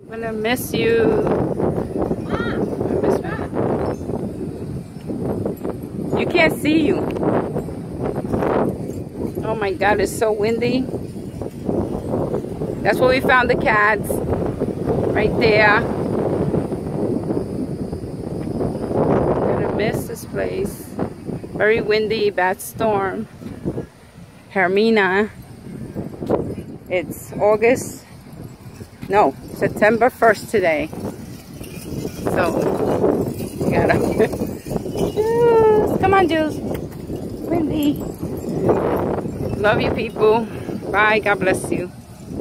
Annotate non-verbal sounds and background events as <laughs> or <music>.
I'm gonna miss you. I miss you. You can't see you. Oh my god, it's so windy. That's where we found the cats. Right there. I'm gonna miss this place. Very windy, bad storm. Hermina. It's August, no, September 1st today. So, we gotta, Jules, <laughs> come on Jules. Windy. Love you people. Bye, God bless you.